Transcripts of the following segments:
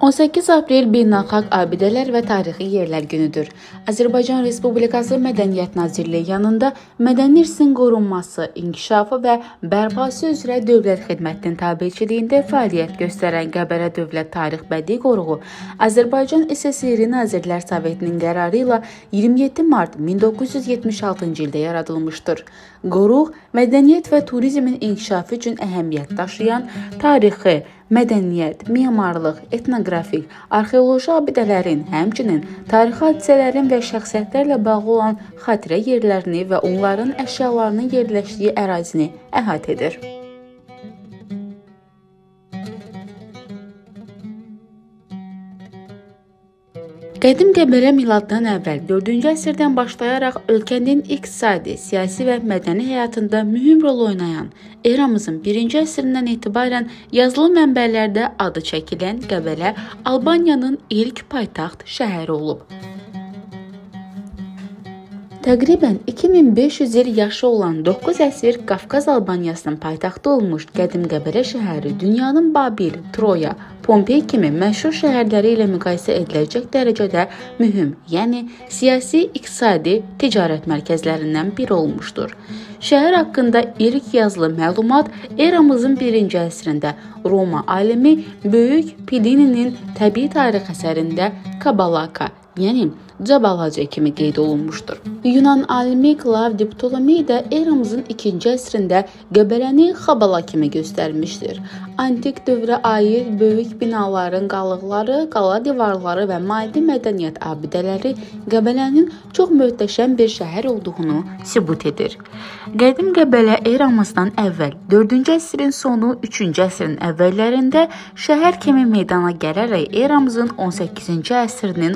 18 aprel Beynəlxalq Abidələr və Tarixi Yerlər Günüdür. Azərbaycan Respublikası Mədəniyyət Nazirliyi yanında mədəni irsin qorunması, inkişafı və bərpası üzrə Dövlət Xidmətinin tabeçiliyində fəaliyyət göstərən Qəbələ Dövlət Tarix Bədii Qoruğu Azərbaycan SSR Nazirlər Sovetinin qərarı ilə 27 mart 1976-cı ildə yaradılmışdır. Qoruq mədəniyyət və turizmin inkişafı üçün əhəmiyyət daşıyan tarixi, mədəniyyət, memarlıq, etnoqrafik, arxeoloji abidələrin, həmçinin tarixi hadisələrin və şəxsiyyətlərlə bağlı olan xatirə yerlərini və onların əşyalarının yerləşdiyi ərazini əhatə edir. Qədim Qəbələ miladdan əvvəl 4-cü əsrdən başlayaraq ölkənin iqtisadi, siyasi və mədəni həyatında mühüm rol oynayan, eramızın 1-ci əsrindən etibarən yazılı mənbələrdə adı çəkilən Qəbələ Albaniyanın ilk paytaxt şəhəri olub. Təqribən 2500 il yaşı olan 9 əsr Qafqaz Albaniyasının paytaxtı olmuş qədim Qəbələ şəhəri dünyanın Babil, Troya, Pompey kimi məşhur şəhərləri ilə müqayisə ediləcək dərəcədə mühüm, yəni siyasi, iqtisadi, ticarət mərkəzlərindən biri olmuşdur. Şəhər haqqında ilk yazılı məlumat eramızın 1-ci əsrində Roma alimi Böyük Plininin təbii tarix əsərində Kabalaka, yəni Cabalaca kimi qeyd olunmuşdur. Yunan alimi Klavdi Ptolomey də eramızın 2-ci əsrində Qəbələni Xabala kimi göstərmişdir. Antik dövrə aid böyük binaların qalıqları, qala divarları və maddi mədəniyyət abidələri Qəbələnin çox möhtəşəm bir şəhər olduğunu sübut edir. Qədim Qəbələ eramızdan əvvəl 4-cü əsrin sonu, 3-cü əsrin əvvəllərində şəhər kimi meydana gələrək eramızın 18-ci əsrinin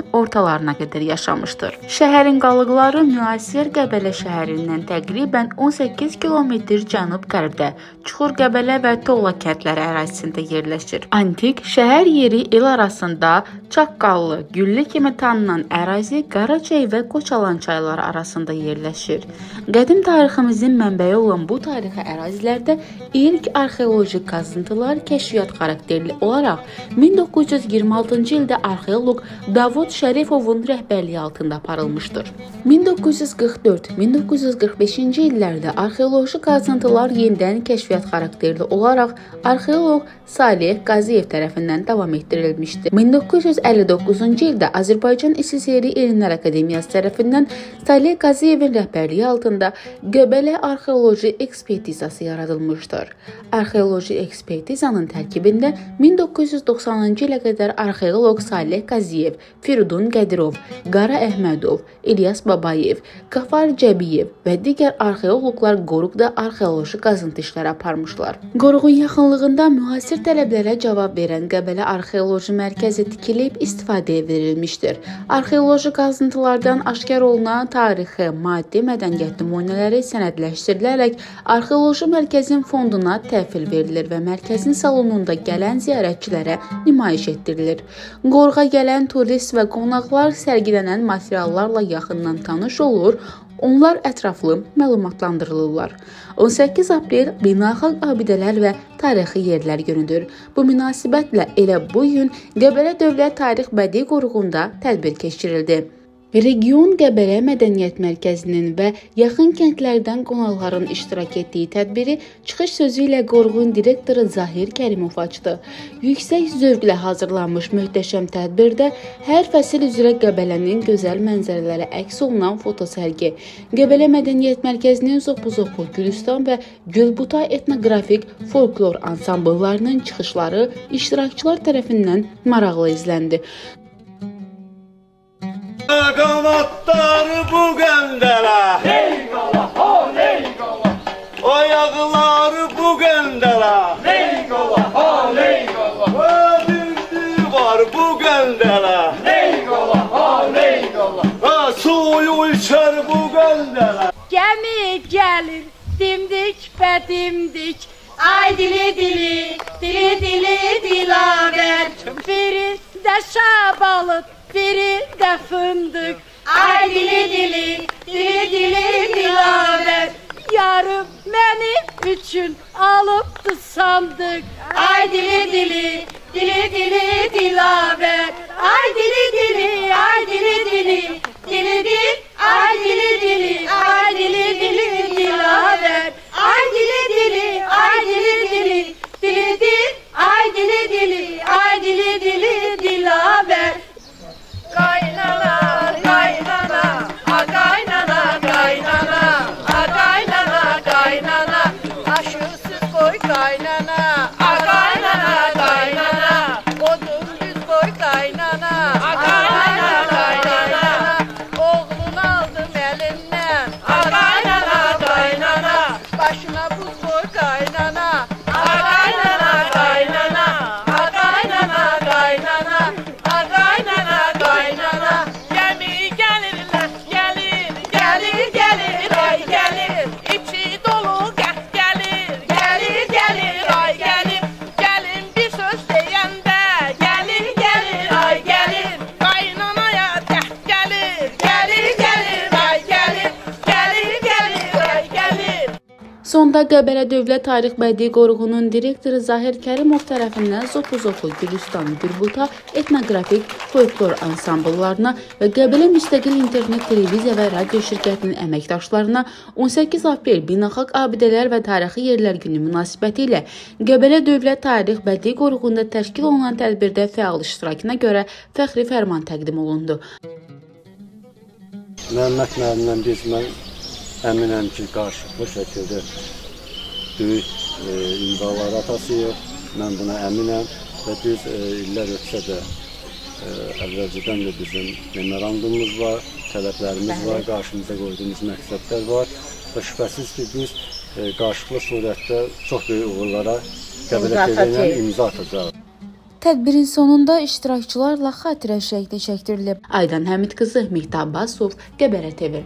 ortalarına qədər yaşamışdır. Şəhərin qalıqları müasir Qəbələ şəhərindən təqribən 18 kilometr cənub-qərbdə Çuxur Qəbələ və Tola kəndləri ərazisində yerləşir. Antik şəhər yeri il arasında Çaqqallı, Güllü kimi tanınan ərazi Qaracay və Qoçalan çayları arasında yerləşir. Qədim tariximizin mənbəyi olan bu tarixi ərazilərdə ilk arxeoloji qazıntılar kəşfiyyat xarakterli olaraq 1926-cı ildə arxeoloq Davud Şərifovun rəhbərliyi altında aparılmışdır. 1944-1945-ci illərdə arxeoloji qazıntılar yenidən kəşfiyyat xarakterli olaraq arxeoloq Salih Qaziyev tərəfindən davam etdirilmişdi. 1959-cu ildə Azərbaycan SSR Elmlər Akademiyası tərəfindən Salih Qaziyevin rəhbərliyi altında Göbələ arxeoloji ekspertizası yaradılmışdır. Arxeoloji ekspertizanın tərkibində 1990-cı ilə qədər arxeoloq Salih Qaziyev, Firidun Qədirov, Qara Əhmədov, İlyas Babayev, Qafar Cəbiyev və digər arxeoloqlar qoruqda arxeoloji qazıntı işləri aparmışlar. Qoruğun yaxınlığında müasir tələblərə cavab verən Qəbələ Arxeoloji Mərkəzi tikilib istifadəyə verilmişdir. Arxeoloji qazıntılardan aşkar olunan tarixi, maddi mədəniyyət nümunələri sənədləşdirilərək arxeoloji mərkəzin fonduna təhvil verilir və mərkəzin salonunda gələn ziyarətçilərə nümayiş etdirilir. Qoruğa gələn turist və qonaqlar sərgilənən materiallarla yaxından tanış olur, onlar ətraflı məlumatlandırılırlar. 18 aprel Beynəlxalq Abidələr və Tarixi Yerlər günüdür. Bu münasibətlə elə bu gün Qəbələ Dövlət Tarix Bədii Qoruğunda tədbir keçirildi. Region Qəbələ Mədəniyyət Mərkəzinin və yaxın kəndlərdən qonaqların iştirak etdiyi tədbiri çıxış sözü ilə qoruğun direktoru Zahir Kərimov açdı. Yüksək zövqlə hazırlanmış möhtəşəm tədbirdə hər fəsil üzrə Qəbələnin gözəl mənzərələri əks olunan fotosərgi, Qəbələ Mədəniyyət Mərkəzinin Zopu-Zopu, Gülüstan və Gülbutay etnoqrafik folklor ansambllarının çıxışları iştirakçılar tərəfindən maraqlı izləndi. Kanatları bu göndela Neygola ho neygola Ayakları bu göndela Neygola ho neygola Ödüldü var bu göndela Neygola ho neygola Ha suyu içer bu göndela Gəmi gəlir dimdik bə dimdik. Ay dili dili, dili dili dilavər Biri də şabalıd, biri də fındıq Ay dili dili, dili dili dilavər Yarım məni üçün alıbdı sandıq Ay dili dili, dili dili Sonda Qəbələ Dövlət Tarix Bədii Qoruğunun direktoru Zahir Kərimov tərəfindən Zopu-Zopu, Gülüstan, Gülbuta etnoqrafik folklor ansambllarına və Qəbələ Müstəqil İnternet Televiziya və Radio şirkətinin əməkdaşlarına 18 aprel Beynəlxalq Abidələr və Tarixi Yerlər Günü münasibətilə Qəbələ Dövlət Tarix Bədii Qoruğunda təşkil olunan tədbirdə fəal iştirakına görə fəxri fərman təqdim olundu. Məhəmməd müəllimlə biz mən əminəm ki, qarşılıqlı şəkildə böyük e, imzalar atasıyıq. Mən buna əminəm və biz e, illər ötsə də e, əvvəlcədən də bizim memorandumumuz var, tələblərimiz var, qarşımıza qoyduğumuz məqsədlər var və şübhəsiz ki, biz e, qarşılıqlı surətdə çox böyük uğurlara Qəbələ TV ilə imza atacağıq. Tədbirin sonunda iştirakçılarla xatirə şəkli çəkdirilib. Aydan Həmid qızı, Mehtab Basov, Qəbələ TV.